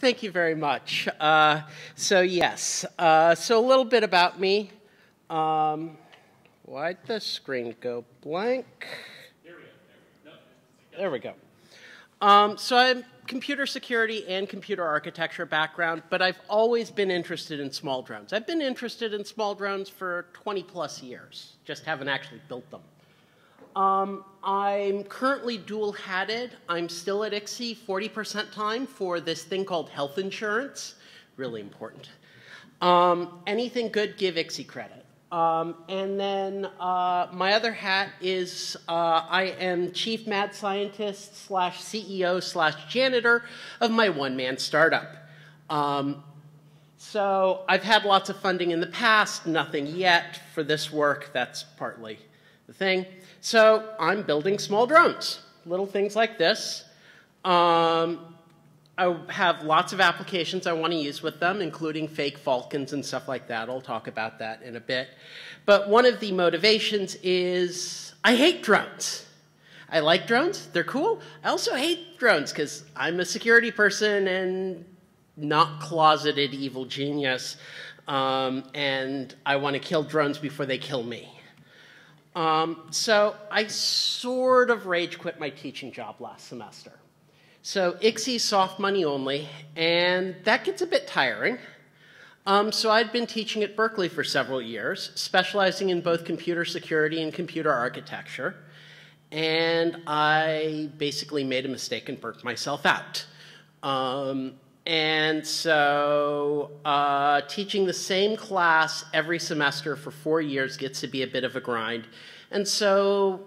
Thank you very much. Uh, so yes, uh, so a little bit about me. Um, why'd the screen go blank? There we go. Um, so I'm computer security and computer architecture background, but I've always been interested in small drones. I've been interested in small drones for 20 plus years, just haven't actually built them. Um, I'm currently dual hatted. I'm still at ICSI 40% time for this thing called health insurance. Really important. Um, anything good, give ICSI credit. Um, and then uh, my other hat is uh, I am chief mad scientist slash CEO slash janitor of my one man startup. Um, so I've had lots of funding in the past, nothing yet for this work. That's partly the thing. So I'm building small drones, little things like this. Um, I have lots of applications I want to use with them, including fake falcons and stuff like that. I'll talk about that in a bit. But one of the motivations is I hate drones. I like drones, they're cool. I also hate drones because I'm a security person and not closeted evil genius. Um, and I want to kill drones before they kill me. Um, so I sort of rage quit my teaching job last semester. So ICSI soft money only, and that gets a bit tiring. Um, so I'd been teaching at Berkeley for several years, specializing in both computer security and computer architecture. And I basically made a mistake and burnt myself out. Um, and so uh, teaching the same class every semester for four years gets to be a bit of a grind. And so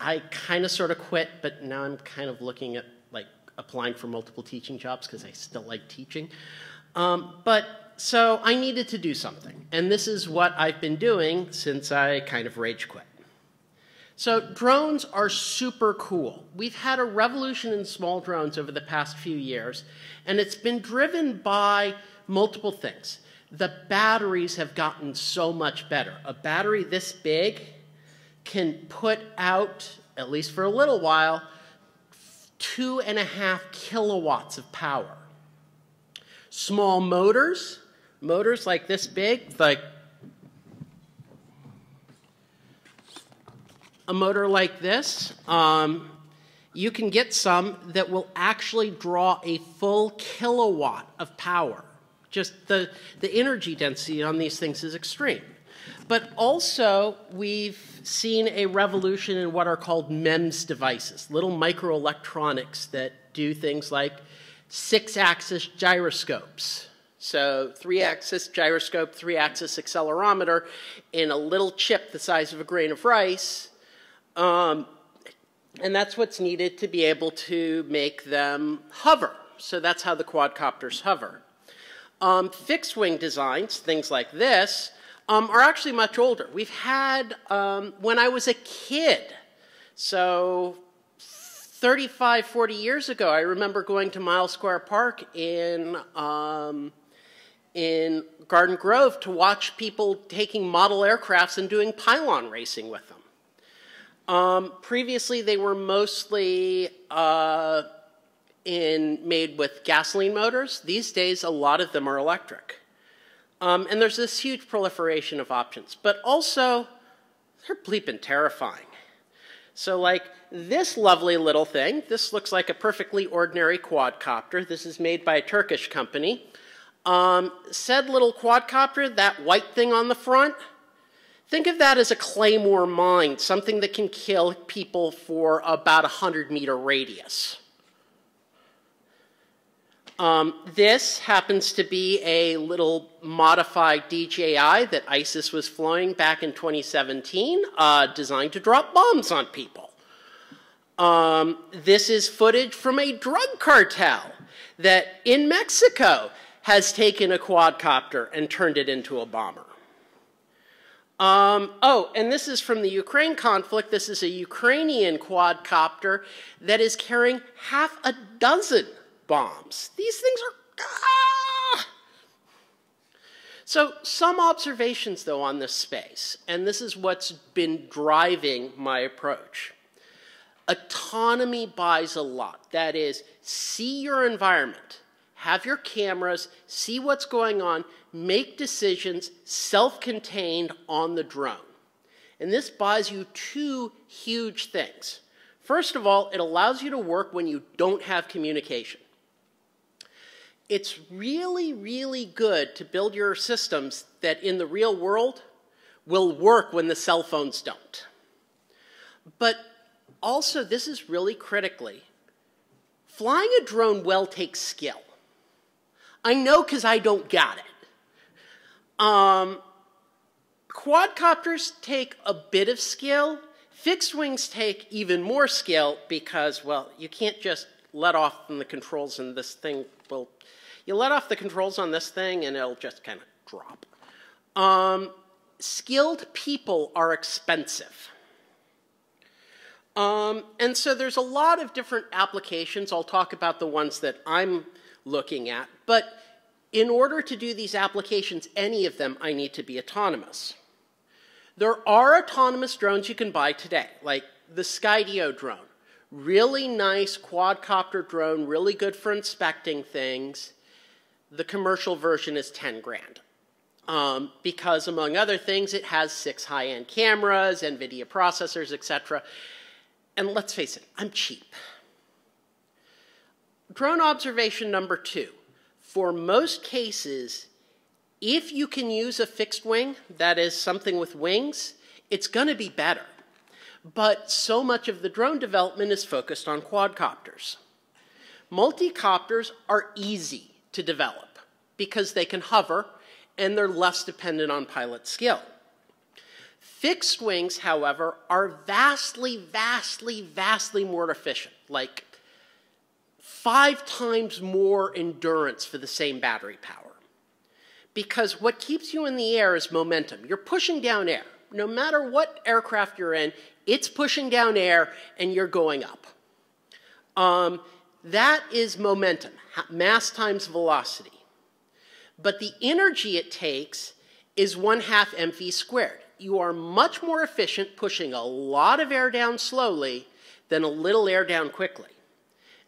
I kind of sort of quit, but now I'm kind of looking at like applying for multiple teaching jobs because I still like teaching. Um, but so I needed to do something. And this is what I've been doing since I kind of rage quit. So drones are super cool. We've had a revolution in small drones over the past few years, and it's been driven by multiple things. The batteries have gotten so much better. A battery this big can put out, at least for a little while, two and a half kilowatts of power. Small motors, motors like this big, like a motor like this, um, you can get some that will actually draw a full kilowatt of power. Just the, the energy density on these things is extreme. But also, we've seen a revolution in what are called MEMS devices, little microelectronics that do things like six axis gyroscopes. So, three axis gyroscope, three axis accelerometer in a little chip the size of a grain of rice um, and that's what's needed to be able to make them hover. So that's how the quadcopters hover. Um, fixed wing designs, things like this, um, are actually much older. We've had, um, when I was a kid, so 35, 40 years ago, I remember going to Miles Square Park in, um, in Garden Grove to watch people taking model aircrafts and doing pylon racing with them. Um, previously, they were mostly uh, in, made with gasoline motors. These days, a lot of them are electric. Um, and there's this huge proliferation of options. But also, they're bleeping terrifying. So, like this lovely little thing, this looks like a perfectly ordinary quadcopter. This is made by a Turkish company. Um, said little quadcopter, that white thing on the front, Think of that as a claymore mine, something that can kill people for about a 100 meter radius. Um, this happens to be a little modified DJI that ISIS was flying back in 2017, uh, designed to drop bombs on people. Um, this is footage from a drug cartel that in Mexico has taken a quadcopter and turned it into a bomber. Um, oh, and this is from the Ukraine conflict. This is a Ukrainian quadcopter that is carrying half a dozen bombs. These things are. Ah! So, some observations, though, on this space, and this is what's been driving my approach. Autonomy buys a lot. That is, see your environment, have your cameras, see what's going on, make decisions self contained on the drone. And this buys you two huge things. First of all, it allows you to work when you don't have communication. It's really, really good to build your systems that in the real world will work when the cell phones don't. But also, this is really critically flying a drone well takes skill. I know because I don't got it. Um, quadcopters take a bit of skill. Fixed wings take even more skill because, well, you can't just let off on the controls and this thing will. You let off the controls on this thing and it'll just kind of drop. Um, skilled people are expensive. Um, and so there's a lot of different applications. I'll talk about the ones that I'm looking at. But in order to do these applications, any of them, I need to be autonomous. There are autonomous drones you can buy today, like the Skydio drone. Really nice quadcopter drone, really good for inspecting things. The commercial version is 10 grand. Um, because among other things, it has six high-end cameras, NVIDIA processors, etc. And let's face it, I'm cheap. Drone observation number two. For most cases, if you can use a fixed wing, that is something with wings, it's going to be better. But so much of the drone development is focused on quadcopters. Multicopters are easy to develop because they can hover and they're less dependent on pilot skill. Fixed wings, however, are vastly, vastly, vastly more efficient, like five times more endurance for the same battery power. Because what keeps you in the air is momentum. You're pushing down air. No matter what aircraft you're in, it's pushing down air and you're going up. Um, that is momentum, mass times velocity. But the energy it takes is one half mv squared. You are much more efficient pushing a lot of air down slowly than a little air down quickly.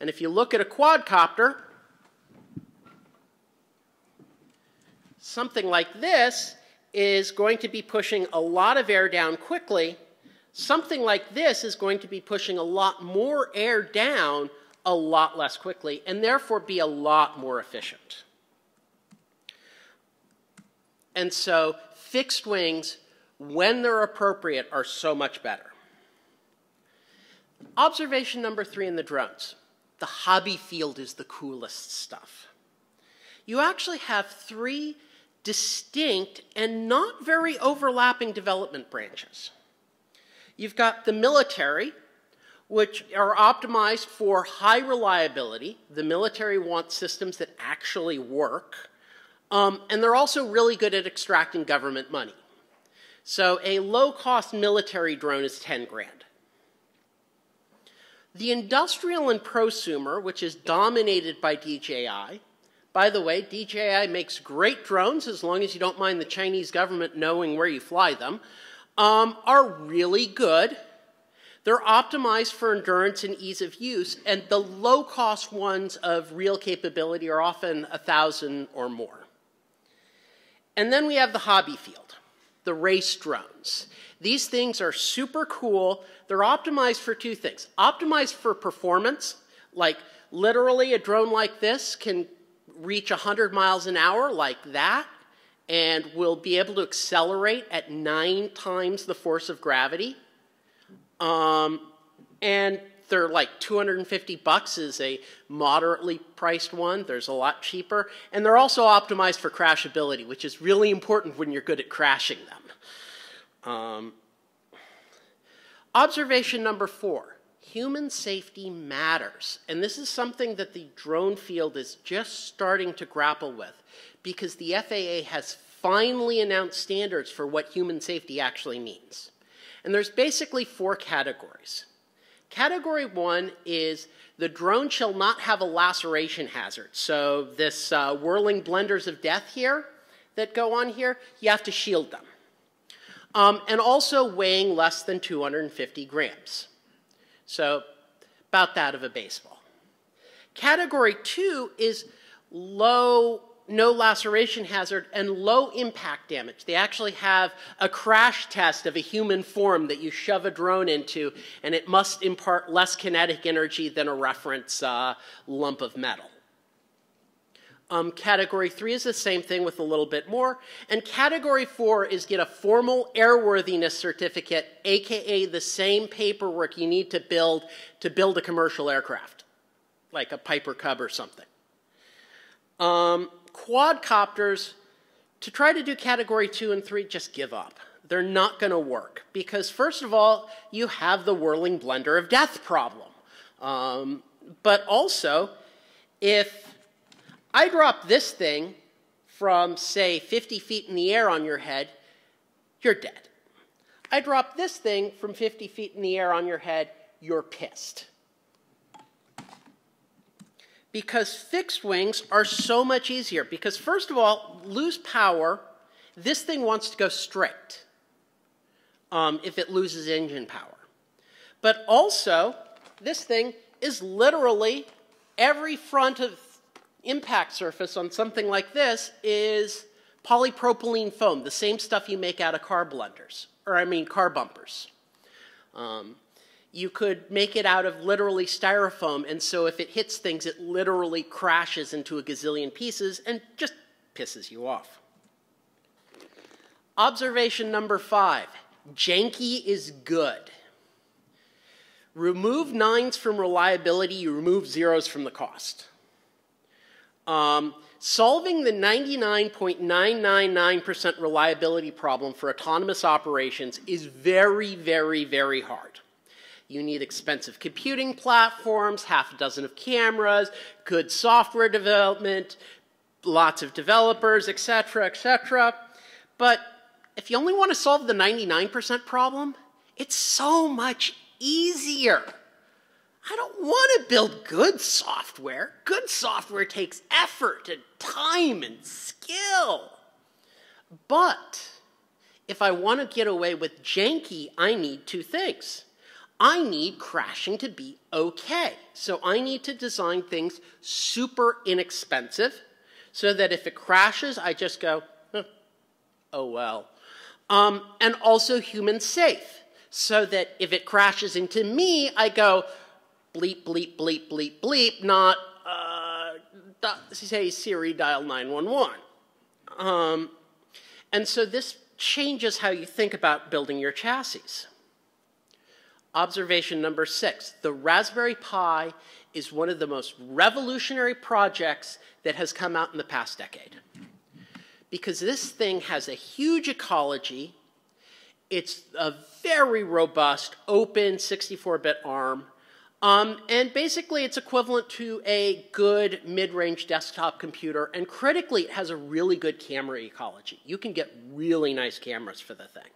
And if you look at a quadcopter, something like this is going to be pushing a lot of air down quickly. Something like this is going to be pushing a lot more air down a lot less quickly and therefore be a lot more efficient. And so fixed wings, when they're appropriate, are so much better. Observation number three in the drones. The hobby field is the coolest stuff. You actually have three distinct and not very overlapping development branches. You've got the military, which are optimized for high reliability. The military wants systems that actually work. Um, and they're also really good at extracting government money. So a low-cost military drone is 10 grand. The industrial and prosumer, which is dominated by DJI, by the way, DJI makes great drones as long as you don't mind the Chinese government knowing where you fly them, um, are really good. They're optimized for endurance and ease of use, and the low cost ones of real capability are often a thousand or more. And then we have the hobby field, the race drones. These things are super cool. They're optimized for two things optimized for performance, like literally a drone like this can reach 100 miles an hour like that and will be able to accelerate at nine times the force of gravity. Um, and they're like 250 bucks is a moderately priced one. There's a lot cheaper. And they're also optimized for crashability, which is really important when you're good at crashing them. Um, observation number four human safety matters. And this is something that the drone field is just starting to grapple with because the FAA has finally announced standards for what human safety actually means. And there's basically four categories. Category one is the drone shall not have a laceration hazard. So this uh, whirling blenders of death here that go on here, you have to shield them. Um, and also weighing less than 250 grams. So about that of a baseball. Category two is low, no laceration hazard, and low impact damage. They actually have a crash test of a human form that you shove a drone into, and it must impart less kinetic energy than a reference uh, lump of metal. Um, category three is the same thing with a little bit more. And category four is get a formal airworthiness certificate, aka the same paperwork you need to build to build a commercial aircraft, like a Piper Cub or something. Um, quadcopters, to try to do category two and three, just give up. They're not going to work because, first of all, you have the whirling blender of death problem. Um, but also, if I drop this thing from, say, 50 feet in the air on your head, you're dead. I drop this thing from 50 feet in the air on your head, you're pissed. Because fixed wings are so much easier. Because, first of all, lose power, this thing wants to go straight um, if it loses engine power. But also, this thing is literally every front of impact surface on something like this is polypropylene foam, the same stuff you make out of car blenders, or I mean car bumpers. Um, you could make it out of literally styrofoam, and so if it hits things, it literally crashes into a gazillion pieces and just pisses you off. Observation number five janky is good. Remove nines from reliability, you remove zeros from the cost. Um, solving the 99.999% reliability problem for autonomous operations is very, very, very hard. You need expensive computing platforms, half a dozen of cameras, good software development, lots of developers, etc., etc. But if you only want to solve the 99% problem, it's so much easier. I don't want to build good software. Good software takes effort and time and skill. But if I want to get away with janky, I need two things. I need crashing to be okay. So I need to design things super inexpensive so that if it crashes, I just go, huh, oh well. Um, and also human safe so that if it crashes into me, I go, bleep, bleep, bleep, bleep, bleep, not uh, say Siri dial 911. Um, and so this changes how you think about building your chassis. Observation number six, the Raspberry Pi is one of the most revolutionary projects that has come out in the past decade. Because this thing has a huge ecology, it's a very robust, open 64-bit ARM, um, and basically, it's equivalent to a good mid-range desktop computer, and critically, it has a really good camera ecology. You can get really nice cameras for the thing.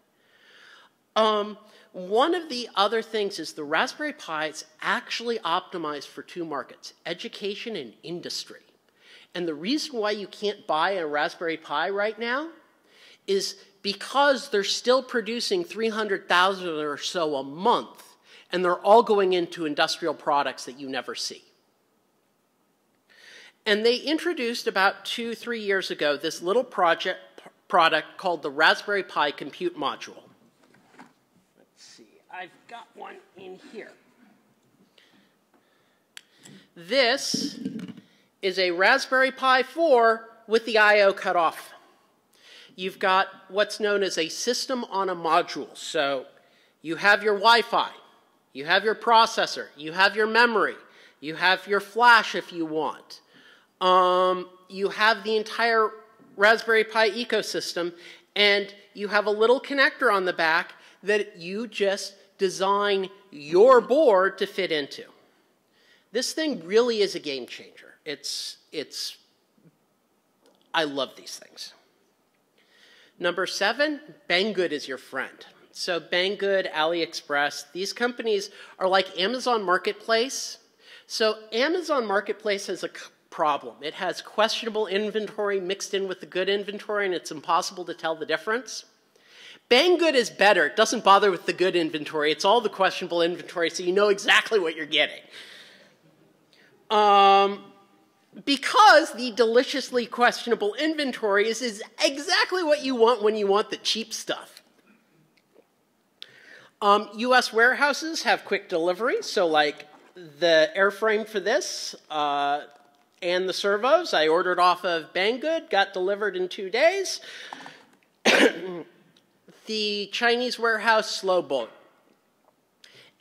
Um, one of the other things is the Raspberry Pi is actually optimized for two markets, education and industry. And the reason why you can't buy a Raspberry Pi right now is because they're still producing 300,000 or so a month and they're all going into industrial products that you never see. And they introduced about two, three years ago this little project product called the Raspberry Pi Compute Module. Let's see, I've got one in here. This is a Raspberry Pi 4 with the I.O. cut off. You've got what's known as a system on a module. So you have your Wi-Fi, you have your processor, you have your memory, you have your flash if you want. Um, you have the entire Raspberry Pi ecosystem, and you have a little connector on the back that you just design your board to fit into. This thing really is a game changer. It's, it's, I love these things. Number seven, Banggood is your friend. So Banggood, AliExpress, these companies are like Amazon Marketplace. So Amazon Marketplace has a problem. It has questionable inventory mixed in with the good inventory, and it's impossible to tell the difference. Banggood is better. It doesn't bother with the good inventory. It's all the questionable inventory, so you know exactly what you're getting. Um, because the deliciously questionable inventory is, is exactly what you want when you want the cheap stuff. Um, US warehouses have quick delivery, so like the airframe for this uh, and the servos I ordered off of Banggood, got delivered in two days. the Chinese warehouse, slow boat.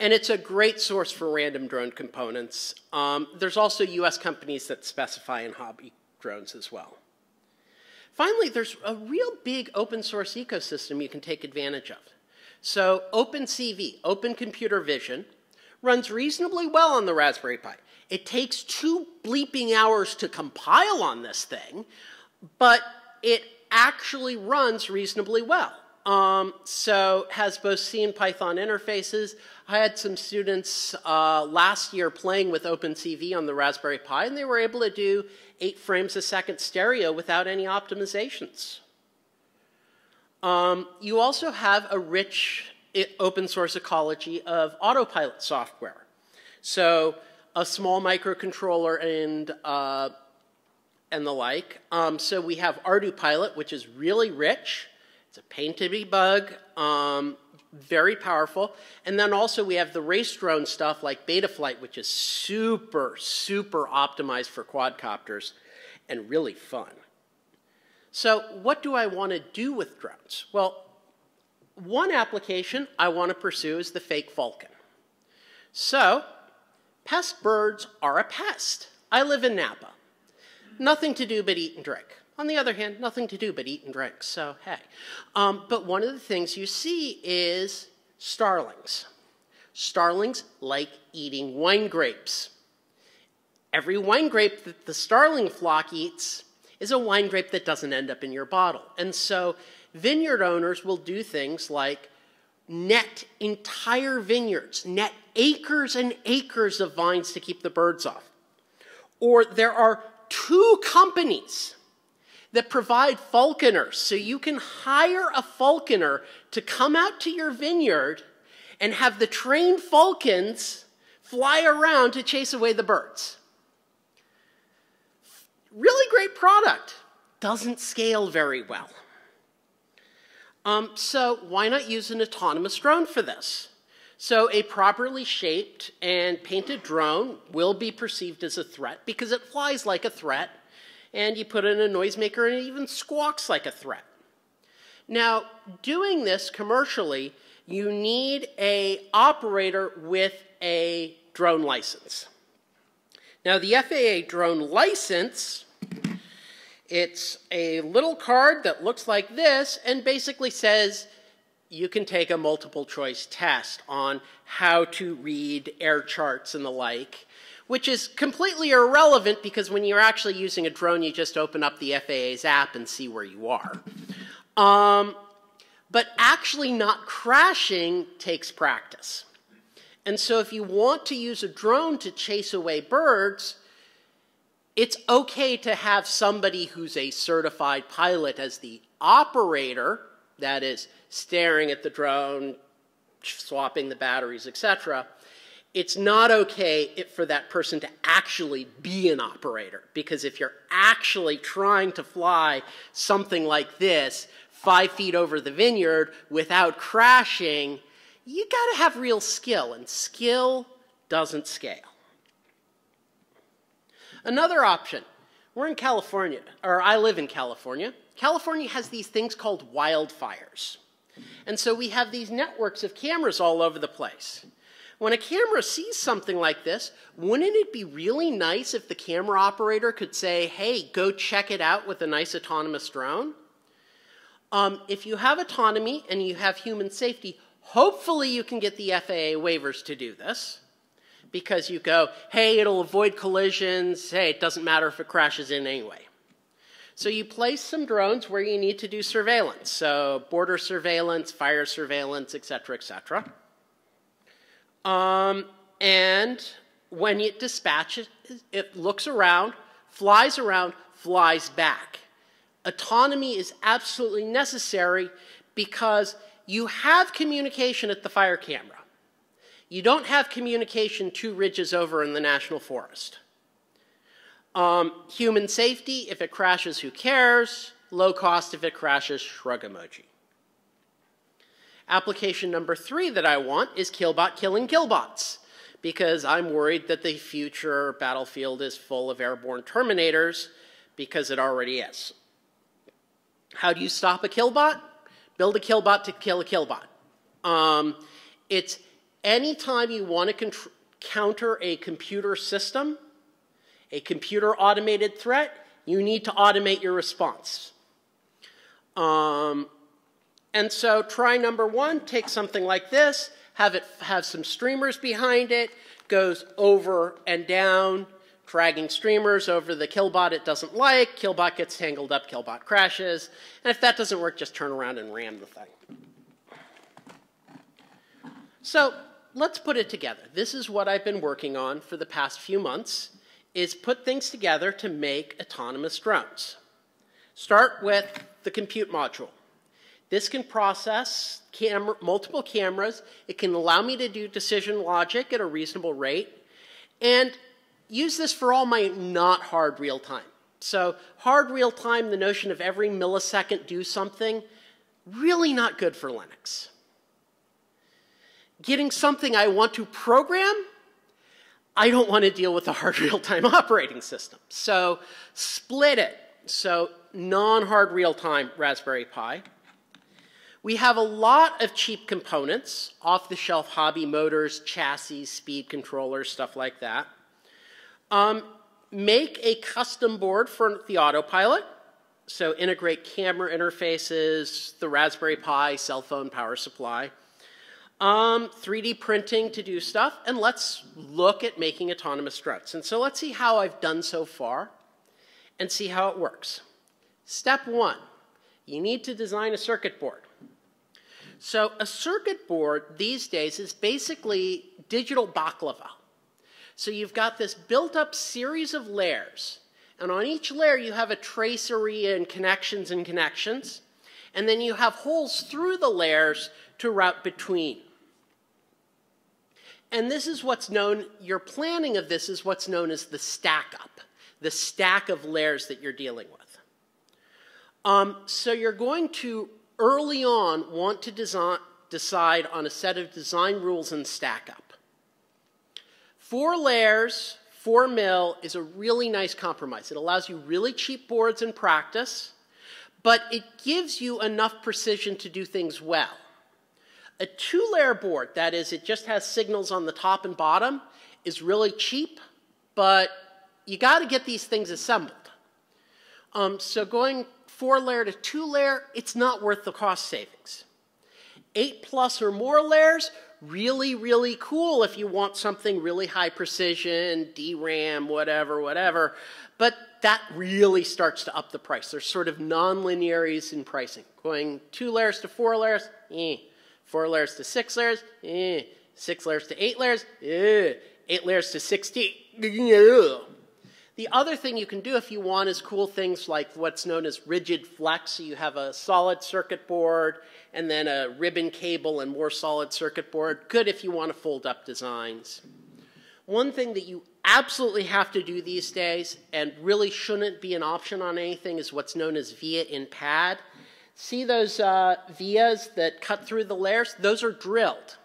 And it's a great source for random drone components. Um, there's also US companies that specify in hobby drones as well. Finally, there's a real big open source ecosystem you can take advantage of. So OpenCV, Open Computer Vision, runs reasonably well on the Raspberry Pi. It takes two bleeping hours to compile on this thing, but it actually runs reasonably well. Um, so has both C and Python interfaces. I had some students uh, last year playing with OpenCV on the Raspberry Pi, and they were able to do eight frames a second stereo without any optimizations. Um, you also have a rich open source ecology of autopilot software. So a small microcontroller and uh, and the like. Um, so we have ArduPilot, which is really rich. It's a pain to debug, um, very powerful. And then also we have the race drone stuff like Betaflight, which is super, super optimized for quadcopters and really fun. So what do I want to do with drones? Well, one application I want to pursue is the fake falcon. So, pest birds are a pest. I live in Napa. Nothing to do but eat and drink. On the other hand, nothing to do but eat and drink, so hey. Um, but one of the things you see is starlings. Starlings like eating wine grapes. Every wine grape that the starling flock eats is a wine grape that doesn't end up in your bottle. And so vineyard owners will do things like net entire vineyards, net acres and acres of vines to keep the birds off. Or there are two companies that provide falconers. So you can hire a falconer to come out to your vineyard and have the trained falcons fly around to chase away the birds. Really great product. Doesn't scale very well. Um, so why not use an autonomous drone for this? So a properly shaped and painted drone will be perceived as a threat because it flies like a threat and you put in a noisemaker and it even squawks like a threat. Now, doing this commercially, you need a operator with a drone license. Now, the FAA drone license, it's a little card that looks like this and basically says you can take a multiple choice test on how to read air charts and the like which is completely irrelevant because when you're actually using a drone, you just open up the FAA's app and see where you are. Um, but actually not crashing takes practice. And so if you want to use a drone to chase away birds, it's okay to have somebody who's a certified pilot as the operator, that is, staring at the drone, swapping the batteries, etc it's not okay for that person to actually be an operator because if you're actually trying to fly something like this five feet over the vineyard without crashing, you got to have real skill, and skill doesn't scale. Another option we're in California, or I live in California. California has these things called wildfires. And so we have these networks of cameras all over the place. When a camera sees something like this, wouldn't it be really nice if the camera operator could say, hey, go check it out with a nice autonomous drone? Um, if you have autonomy and you have human safety, hopefully you can get the FAA waivers to do this because you go, hey, it'll avoid collisions. Hey, it doesn't matter if it crashes in anyway. So you place some drones where you need to do surveillance. So border surveillance, fire surveillance, et cetera, et cetera. Um, and when it dispatches, it looks around, flies around, flies back. Autonomy is absolutely necessary because you have communication at the fire camera. You don't have communication two ridges over in the national forest. Um, human safety, if it crashes, who cares? Low cost, if it crashes, shrug emoji. Application number three that I want is Killbot killing killbots because I'm worried that the future battlefield is full of airborne terminators because it already is. How do you stop a killbot? Build a killbot to kill a killbot. Um, it's anytime you want to counter a computer system, a computer automated threat, you need to automate your response. Um, and so try number one, take something like this, have it have some streamers behind it, goes over and down, dragging streamers over the killbot it doesn't like, killbot gets tangled up, killbot crashes, and if that doesn't work, just turn around and ram the thing. So let's put it together. This is what I've been working on for the past few months, is put things together to make autonomous drones. Start with the compute module. This can process camera, multiple cameras. It can allow me to do decision logic at a reasonable rate. And use this for all my not hard real time. So hard real time, the notion of every millisecond do something, really not good for Linux. Getting something I want to program, I don't want to deal with a hard real time operating system. So split it. So non hard real time Raspberry Pi. We have a lot of cheap components, off the shelf hobby motors, chassis, speed controllers, stuff like that. Um, make a custom board for the autopilot. So integrate camera interfaces, the Raspberry Pi, cell phone power supply. Um, 3D printing to do stuff, and let's look at making autonomous struts. And so let's see how I've done so far and see how it works. Step one, you need to design a circuit board. So a circuit board these days is basically digital baklava. So you've got this built up series of layers. And on each layer, you have a tracery and connections and connections. And then you have holes through the layers to route between. And this is what's known, your planning of this is what's known as the stack up, the stack of layers that you're dealing with. Um, so you're going to early on want to design, decide on a set of design rules and stack up. Four layers, four mil is a really nice compromise. It allows you really cheap boards in practice, but it gives you enough precision to do things well. A two layer board, that is, it just has signals on the top and bottom, is really cheap, but you got to get these things assembled. Um, so going four layer to two layer, it's not worth the cost savings. Eight plus or more layers, really, really cool if you want something really high precision, DRAM, whatever, whatever. But that really starts to up the price. There's sort of non-linearities in pricing. Going two layers to four layers, eh. Four layers to six layers, eh. Six layers to eight layers, eh. Eight layers to 16, eh. The other thing you can do if you want is cool things like what's known as rigid flex. So you have a solid circuit board and then a ribbon cable and more solid circuit board. Good if you want to fold up designs. One thing that you absolutely have to do these days and really shouldn't be an option on anything is what's known as via in pad. See those uh, vias that cut through the layers? Those are drilled.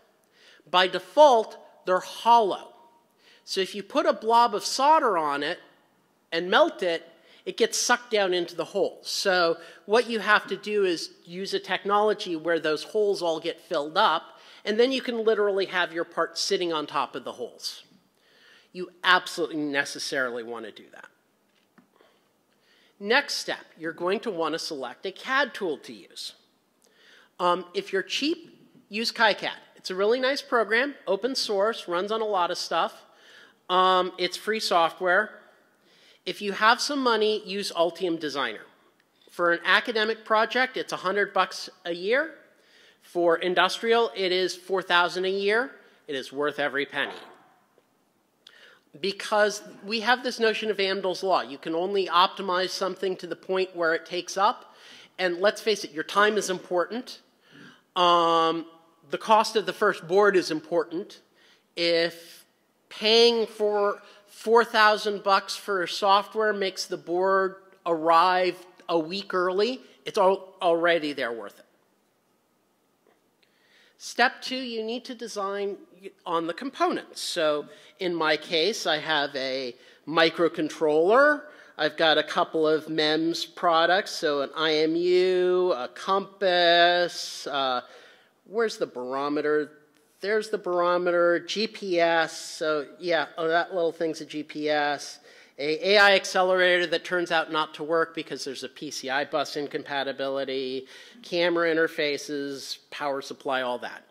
By default, they're hollow. So if you put a blob of solder on it, and melt it, it gets sucked down into the hole. So what you have to do is use a technology where those holes all get filled up, and then you can literally have your part sitting on top of the holes. You absolutely necessarily want to do that. Next step, you're going to want to select a CAD tool to use. Um, if you're cheap, use KiCad. It's a really nice program, open source, runs on a lot of stuff. Um, it's free software. If you have some money, use Altium Designer. For an academic project, it's 100 bucks a year. For industrial, it is 4,000 a year. It is worth every penny. Because we have this notion of Amdahl's law. You can only optimize something to the point where it takes up. And let's face it, your time is important. Um, the cost of the first board is important. If paying for 4,000 bucks for software makes the board arrive a week early, it's already there worth it. Step two, you need to design on the components. So in my case, I have a microcontroller. I've got a couple of MEMS products, so an IMU, a compass, uh, where's the barometer? There's the barometer, GPS, so yeah, oh, that little thing's a GPS. A AI accelerator that turns out not to work because there's a PCI bus incompatibility, camera interfaces, power supply, all that.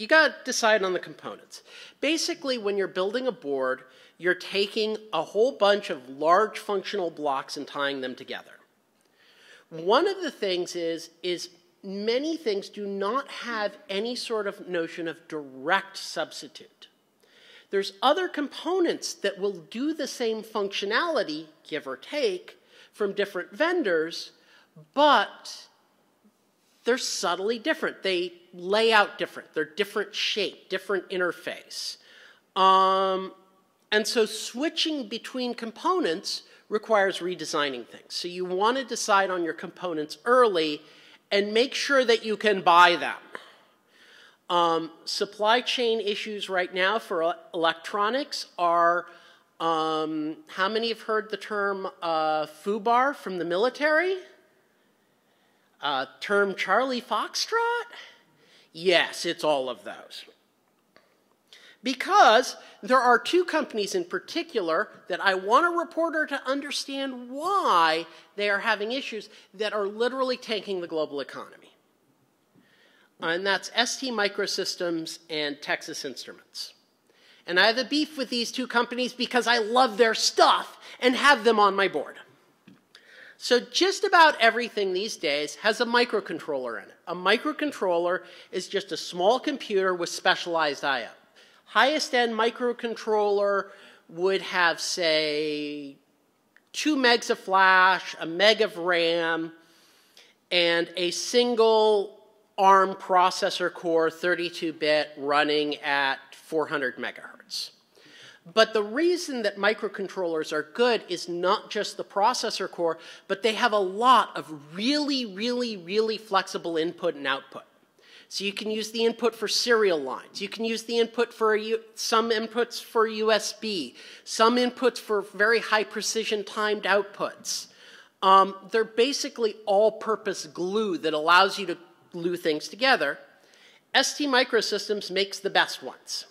You got to decide on the components. Basically, when you're building a board, you're taking a whole bunch of large functional blocks and tying them together. One of the things is, is many things do not have any sort of notion of direct substitute. There's other components that will do the same functionality, give or take, from different vendors, but they're subtly different. They lay out different. They're different shape, different interface. Um, and so switching between components requires redesigning things. So you want to decide on your components early and make sure that you can buy them. Um, supply chain issues right now for electronics are um, how many have heard the term uh, FUBAR from the military? Uh, term Charlie Foxtrot? Yes, it's all of those. Because there are two companies in particular that I want a reporter to understand why they are having issues that are literally tanking the global economy. And that's ST Microsystems and Texas Instruments. And I have a beef with these two companies because I love their stuff and have them on my board. So just about everything these days has a microcontroller in it. A microcontroller is just a small computer with specialized I.O. Highest end microcontroller would have, say, two megs of flash, a meg of RAM, and a single ARM processor core, 32-bit, running at 400 megahertz. But the reason that microcontrollers are good is not just the processor core, but they have a lot of really, really, really flexible input and output. So you can use the input for serial lines. You can use the input for some inputs for USB, some inputs for very high precision timed outputs. Um, they're basically all-purpose glue that allows you to glue things together. ST Microsystems makes the best ones.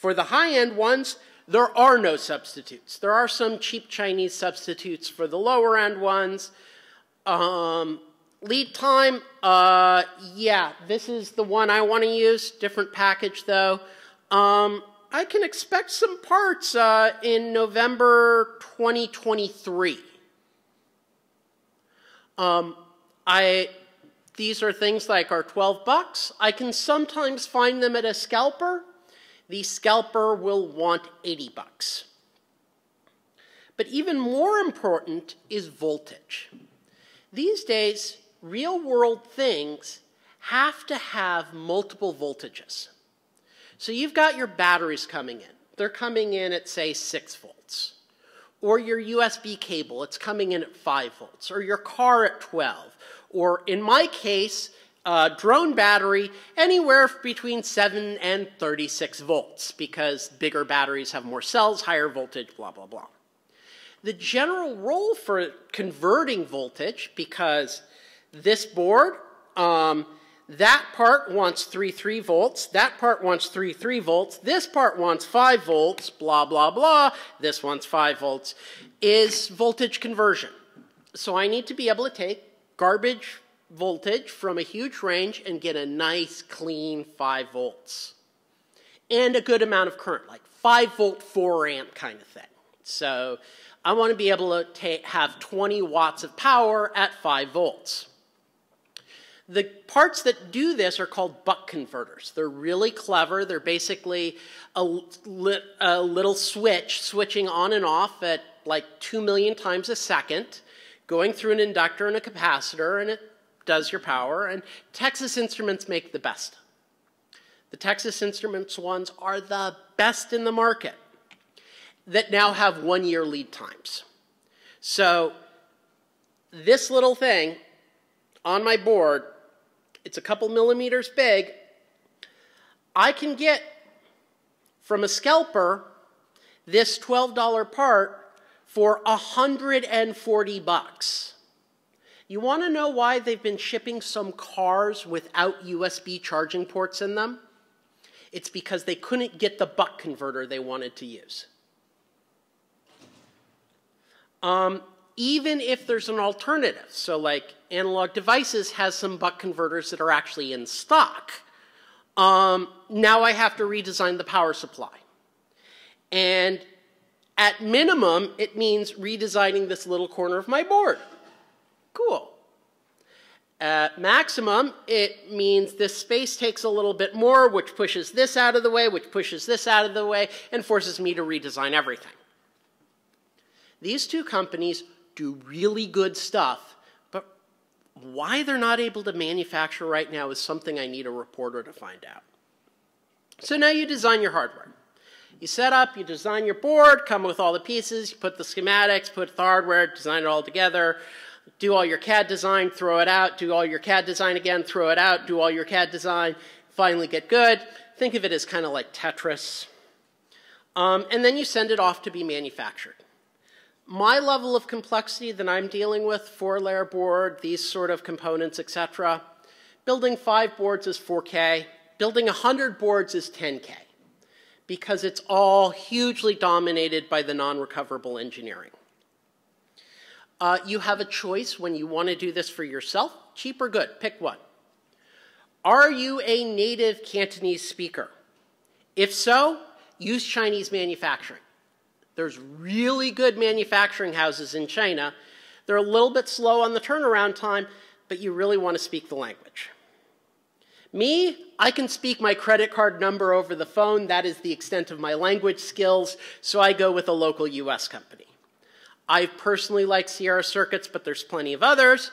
For the high-end ones, there are no substitutes. There are some cheap Chinese substitutes for the lower-end ones. Um, lead time, uh, yeah, this is the one I want to use. Different package, though. Um, I can expect some parts uh, in November 2023. Um, I, these are things like our 12 bucks. I can sometimes find them at a scalper the scalper will want 80 bucks. But even more important is voltage. These days, real world things have to have multiple voltages. So you've got your batteries coming in. They're coming in at, say, 6 volts. Or your USB cable, it's coming in at 5 volts. Or your car at 12. Or in my case, uh, drone battery anywhere between 7 and 36 volts because bigger batteries have more cells, higher voltage, blah, blah, blah. The general role for converting voltage, because this board, um, that part wants 3, 3 volts, that part wants 3, 3 volts, this part wants 5 volts, blah, blah, blah, this wants 5 volts, is voltage conversion. So I need to be able to take garbage voltage from a huge range and get a nice clean 5 volts. And a good amount of current, like 5 volt 4 amp kind of thing. So I want to be able to have 20 watts of power at 5 volts. The parts that do this are called buck converters. They're really clever. They're basically a, a little switch switching on and off at like 2 million times a second, going through an inductor and a capacitor, and it does your power, and Texas Instruments make the best. The Texas Instruments ones are the best in the market. that now have one year lead times. So this little thing on my board, it's a couple millimeters big. I can get from a scalper this $12 part for 140 bucks. You want to know why they've been shipping some cars without USB charging ports in them? It's because they couldn't get the buck converter they wanted to use. Um, even if there's an alternative, so like Analog Devices has some buck converters that are actually in stock, um, now I have to redesign the power supply. And at minimum, it means redesigning this little corner of my board. Cool. At maximum, it means this space takes a little bit more, which pushes this out of the way, which pushes this out of the way, and forces me to redesign everything. These two companies do really good stuff, but why they're not able to manufacture right now is something I need a reporter to find out. So now you design your hardware. You set up, you design your board, come with all the pieces, you put the schematics, put the hardware, design it all together, do all your CAD design, throw it out, do all your CAD design again, throw it out, do all your CAD design, finally get good. Think of it as kind of like Tetris. Um, and then you send it off to be manufactured. My level of complexity that I'm dealing with, four layer board, these sort of components, etc. Building five boards is 4K. Building 100 boards is 10K because it's all hugely dominated by the non-recoverable engineering. Uh, you have a choice when you want to do this for yourself, cheap or good, pick one. Are you a native Cantonese speaker? If so, use Chinese manufacturing. There's really good manufacturing houses in China. They're a little bit slow on the turnaround time, but you really want to speak the language. Me, I can speak my credit card number over the phone. That is the extent of my language skills, so I go with a local US company. I personally like Sierra Circuits, but there's plenty of others.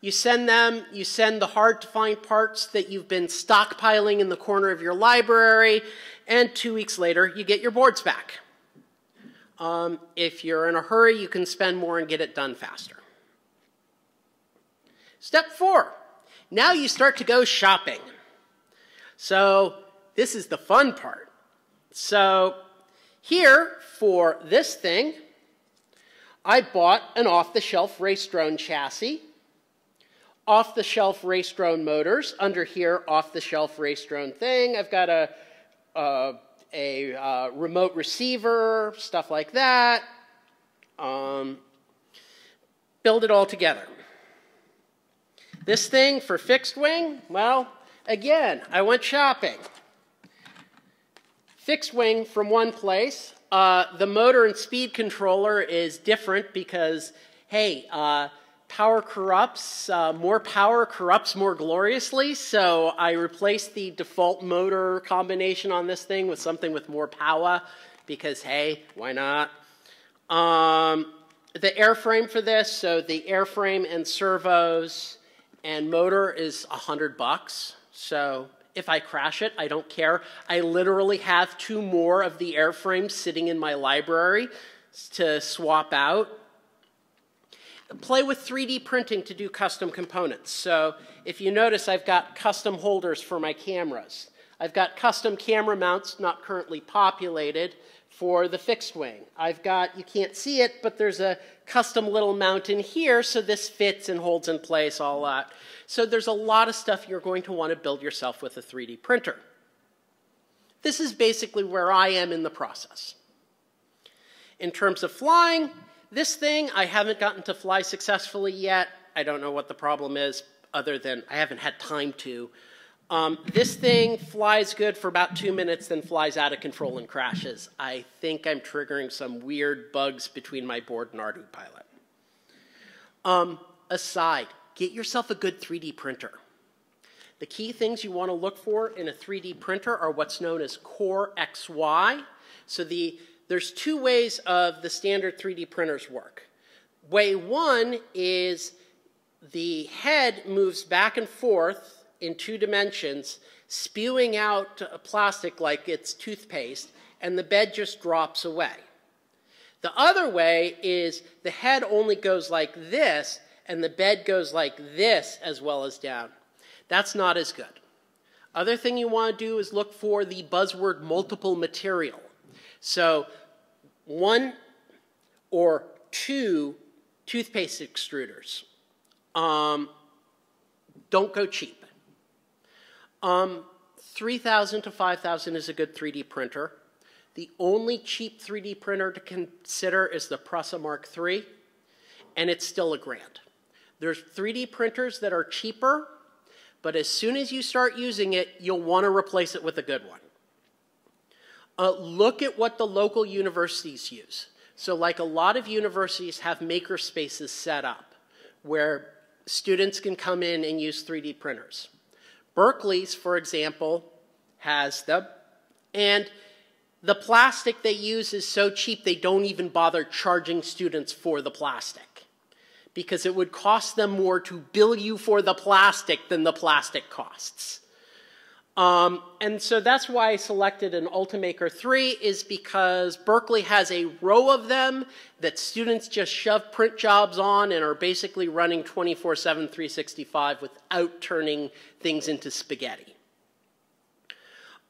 You send them, you send the hard to find parts that you've been stockpiling in the corner of your library, and two weeks later, you get your boards back. Um, if you're in a hurry, you can spend more and get it done faster. Step four, now you start to go shopping. So this is the fun part. So here for this thing, I bought an off-the-shelf race drone chassis, off-the-shelf race drone motors, under here off-the-shelf race drone thing. I've got a, a, a uh, remote receiver, stuff like that. Um, build it all together. This thing for fixed wing, well, Again, I went shopping. Fixed wing from one place. Uh, the motor and speed controller is different because, hey, uh, power corrupts. Uh, more power corrupts more gloriously. So I replaced the default motor combination on this thing with something with more power because, hey, why not? Um, the airframe for this, so the airframe and servos and motor is a hundred bucks. So if I crash it, I don't care. I literally have two more of the airframes sitting in my library to swap out. Play with 3D printing to do custom components. So if you notice, I've got custom holders for my cameras. I've got custom camera mounts, not currently populated, for the fixed wing. I've got, you can't see it, but there's a custom little mount in here, so this fits and holds in place, all that. So there's a lot of stuff you're going to want to build yourself with a 3D printer. This is basically where I am in the process. In terms of flying, this thing I haven't gotten to fly successfully yet. I don't know what the problem is, other than I haven't had time to. Um, this thing flies good for about two minutes, then flies out of control and crashes. I think I'm triggering some weird bugs between my board and ArduPilot. Um, aside, get yourself a good 3D printer. The key things you want to look for in a 3D printer are what's known as Core XY. So the, there's two ways of the standard 3D printers work. Way one is the head moves back and forth in two dimensions, spewing out plastic like it's toothpaste, and the bed just drops away. The other way is the head only goes like this and the bed goes like this as well as down. That's not as good. Other thing you want to do is look for the buzzword multiple material. So one or two toothpaste extruders. Um, don't go cheap. Um, 3000 to 5000 is a good 3D printer. The only cheap 3D printer to consider is the Prusa Mark III, and it's still a grand. There's 3D printers that are cheaper, but as soon as you start using it, you'll want to replace it with a good one. Uh, look at what the local universities use. So like a lot of universities have maker spaces set up where students can come in and use 3D printers. Berkeley's, for example, has them. And the plastic they use is so cheap they don't even bother charging students for the plastic because it would cost them more to bill you for the plastic than the plastic costs. Um, and so that's why I selected an Ultimaker 3 is because Berkeley has a row of them that students just shove print jobs on and are basically running 24-7, 365 without turning things into spaghetti.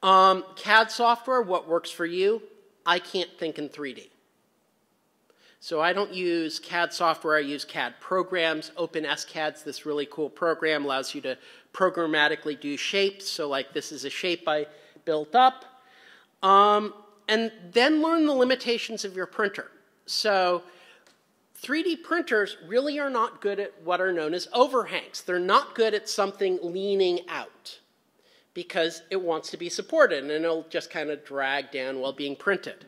Um, CAD software, what works for you? I can't think in 3D. So I don't use CAD software, I use CAD programs. OpenSCAD's this really cool program, allows you to programmatically do shapes. So like this is a shape I built up. Um, and then learn the limitations of your printer. So 3D printers really are not good at what are known as overhangs. They're not good at something leaning out because it wants to be supported and it'll just kind of drag down while being printed.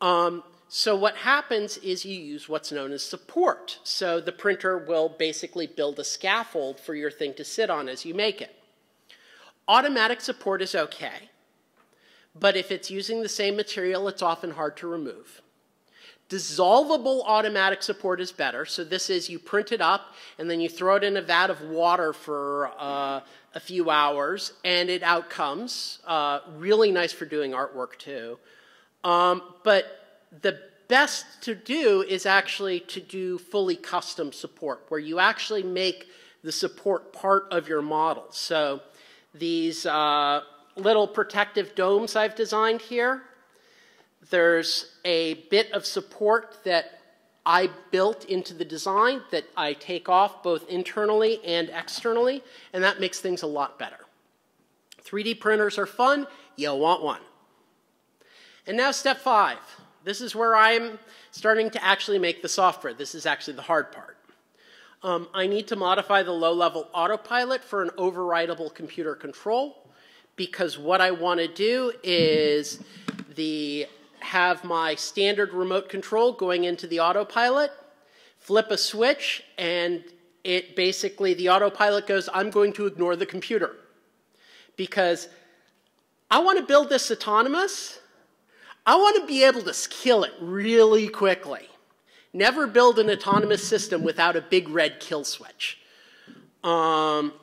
Um, so what happens is you use what's known as support. So the printer will basically build a scaffold for your thing to sit on as you make it. Automatic support is okay, but if it's using the same material, it's often hard to remove. Dissolvable automatic support is better. So this is you print it up and then you throw it in a vat of water for uh, a few hours and it out comes. Uh, really nice for doing artwork too. Um, but the best to do is actually to do fully custom support, where you actually make the support part of your model. So these uh, little protective domes I've designed here, there's a bit of support that I built into the design that I take off both internally and externally, and that makes things a lot better. 3D printers are fun, you'll want one. And now step five. This is where I'm starting to actually make the software. This is actually the hard part. Um, I need to modify the low-level autopilot for an overridable computer control because what I want to do is the have my standard remote control going into the autopilot, flip a switch, and it basically, the autopilot goes, I'm going to ignore the computer. Because I want to build this autonomous, I want to be able to kill it really quickly. Never build an autonomous system without a big red kill switch. Um,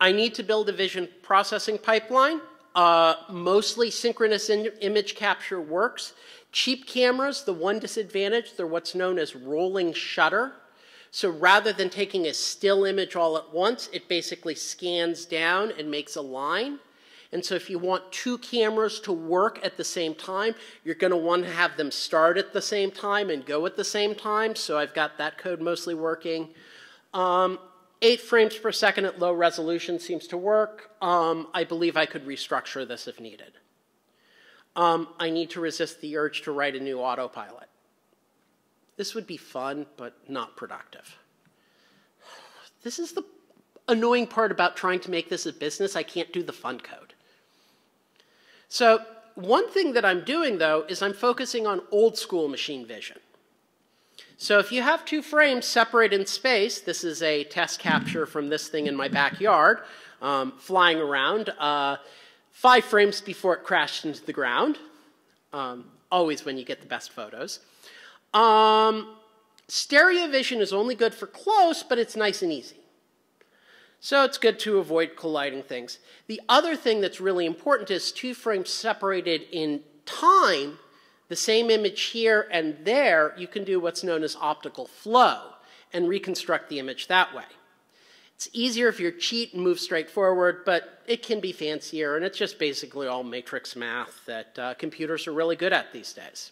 I need to build a vision processing pipeline. Uh, mostly synchronous image capture works. Cheap cameras, the one disadvantage, they're what's known as rolling shutter. So rather than taking a still image all at once, it basically scans down and makes a line. And so if you want two cameras to work at the same time, you're going to want to have them start at the same time and go at the same time. So I've got that code mostly working. Um, eight frames per second at low resolution seems to work. Um, I believe I could restructure this if needed. Um, I need to resist the urge to write a new autopilot. This would be fun, but not productive. This is the annoying part about trying to make this a business. I can't do the fun code. So one thing that I'm doing, though, is I'm focusing on old school machine vision. So if you have two frames separate in space, this is a test capture from this thing in my backyard, um, flying around, uh, five frames before it crashed into the ground, um, always when you get the best photos. Um, stereo vision is only good for close, but it's nice and easy. So it's good to avoid colliding things. The other thing that's really important is two frames separated in time. the same image here and there, you can do what's known as optical flow and reconstruct the image that way. It's easier if you're cheat and move straight forward, but it can be fancier, and it's just basically all matrix math that uh, computers are really good at these days.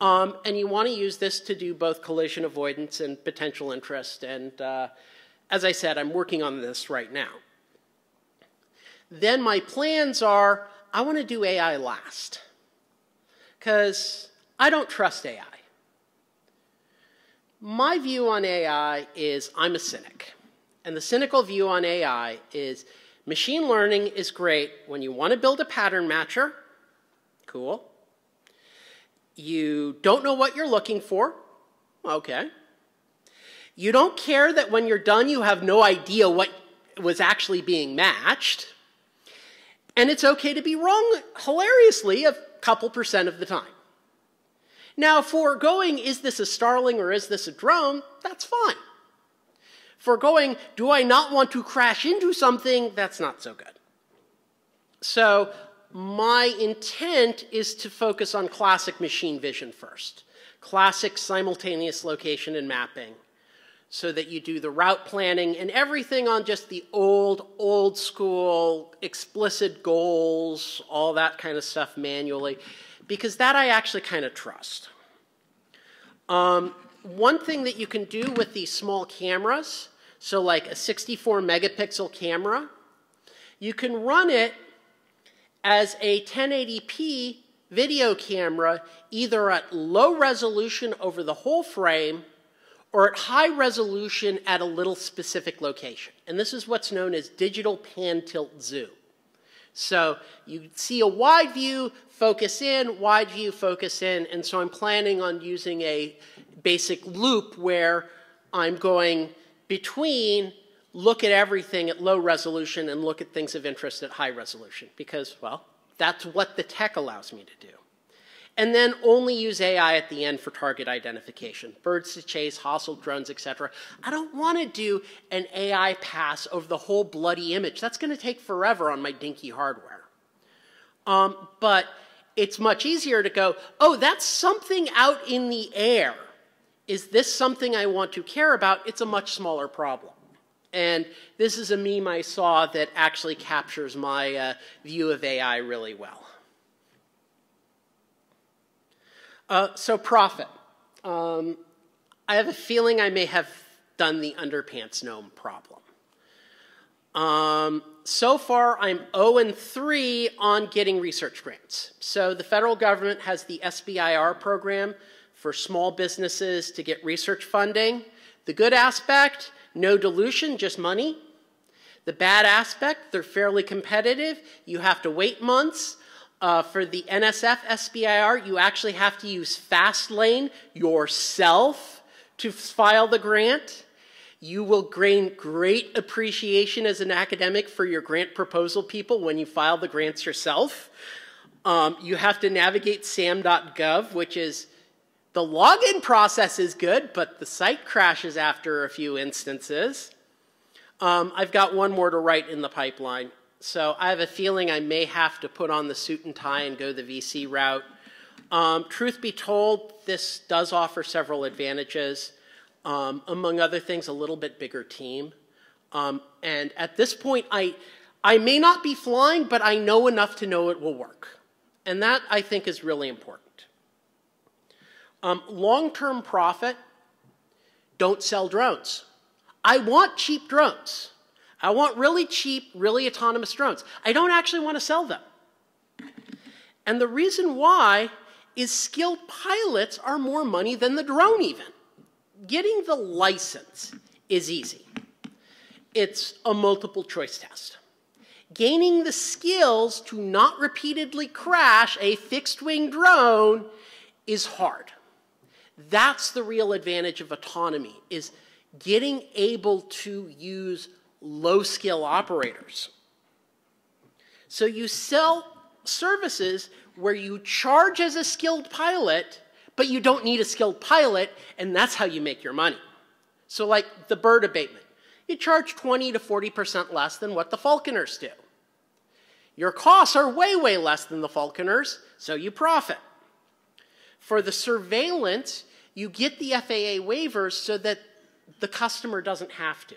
Um, and you want to use this to do both collision avoidance and potential interest. And uh, as I said, I'm working on this right now. Then my plans are I want to do AI last because I don't trust AI. My view on AI is I'm a cynic. And the cynical view on AI is machine learning is great when you want to build a pattern matcher. Cool. You don't know what you're looking for. Okay. You don't care that when you're done, you have no idea what was actually being matched. And it's okay to be wrong hilariously a couple percent of the time. Now, foregoing, is this a starling or is this a drone? That's fine. For going, do I not want to crash into something? That's not so good. So my intent is to focus on classic machine vision first. Classic simultaneous location and mapping so that you do the route planning and everything on just the old, old school, explicit goals, all that kind of stuff manually, because that I actually kind of trust. Um, one thing that you can do with these small cameras so like a 64 megapixel camera, you can run it as a 1080p video camera either at low resolution over the whole frame or at high resolution at a little specific location. And this is what's known as digital pan tilt zoom. So you see a wide view, focus in, wide view, focus in, and so I'm planning on using a basic loop where I'm going between look at everything at low resolution and look at things of interest at high resolution because, well, that's what the tech allows me to do. And then only use AI at the end for target identification. Birds to chase, hostile drones, etc. I don't want to do an AI pass over the whole bloody image. That's going to take forever on my dinky hardware. Um, but it's much easier to go, oh, that's something out in the air is this something I want to care about? It's a much smaller problem. And this is a meme I saw that actually captures my uh, view of AI really well. Uh, so, profit. Um, I have a feeling I may have done the underpants gnome problem. Um, so far, I'm 0 and 3 on getting research grants. So, the federal government has the SBIR program, for small businesses to get research funding. The good aspect, no dilution, just money. The bad aspect, they're fairly competitive. You have to wait months. Uh, for the NSF SBIR, you actually have to use Fastlane yourself to file the grant. You will gain great appreciation as an academic for your grant proposal people when you file the grants yourself. Um, you have to navigate sam.gov, which is the login process is good, but the site crashes after a few instances. Um, I've got one more to write in the pipeline. So I have a feeling I may have to put on the suit and tie and go the VC route. Um, truth be told, this does offer several advantages. Um, among other things, a little bit bigger team. Um, and at this point, I, I may not be flying, but I know enough to know it will work. And that, I think, is really important. Um, Long term profit, don't sell drones. I want cheap drones. I want really cheap, really autonomous drones. I don't actually want to sell them. And the reason why is skilled pilots are more money than the drone, even. Getting the license is easy, it's a multiple choice test. Gaining the skills to not repeatedly crash a fixed wing drone is hard. That's the real advantage of autonomy is getting able to use low skill operators. So you sell services where you charge as a skilled pilot, but you don't need a skilled pilot, and that's how you make your money. So like the bird abatement, you charge 20 to 40% less than what the falconers do. Your costs are way, way less than the falconers, so you profit. For the surveillance, you get the FAA waivers so that the customer doesn't have to.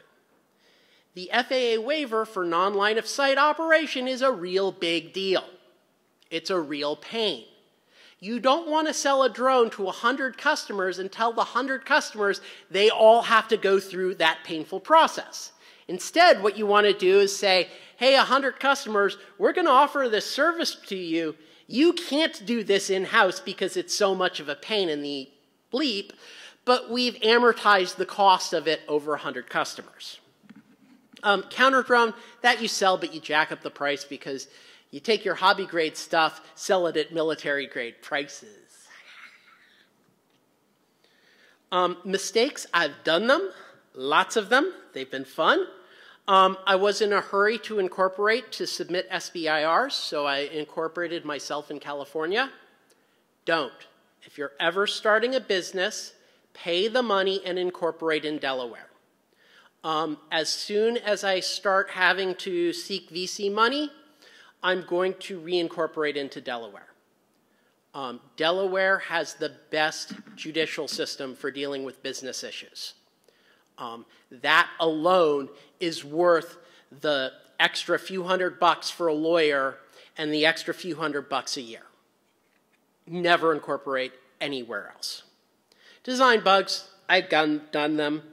The FAA waiver for non line of sight operation is a real big deal. It's a real pain. You don't want to sell a drone to 100 customers and tell the 100 customers they all have to go through that painful process. Instead, what you want to do is say, hey, 100 customers, we're going to offer this service to you. You can't do this in house because it's so much of a pain in the bleep, but we've amortized the cost of it over 100 customers. Um, counter drone, that you sell, but you jack up the price because you take your hobby grade stuff, sell it at military grade prices. Um, mistakes, I've done them, lots of them. They've been fun. Um, I was in a hurry to incorporate to submit SBIRs, so I incorporated myself in California. Don't. If you're ever starting a business, pay the money and incorporate in Delaware. Um, as soon as I start having to seek VC money, I'm going to reincorporate into Delaware. Um, Delaware has the best judicial system for dealing with business issues. Um, that alone is worth the extra few hundred bucks for a lawyer and the extra few hundred bucks a year. Never incorporate anywhere else. Design bugs, I've done, done them.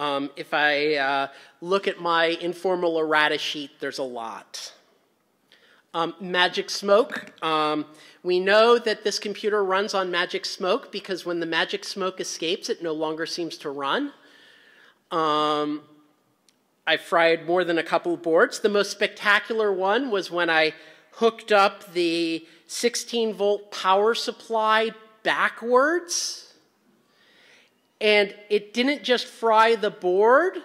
Um, if I uh, look at my informal errata sheet, there's a lot. Um, Magic Smoke. Um, we know that this computer runs on Magic Smoke because when the Magic Smoke escapes, it no longer seems to run. Um, I fried more than a couple boards. The most spectacular one was when I hooked up the 16 volt power supply backwards. And it didn't just fry the board,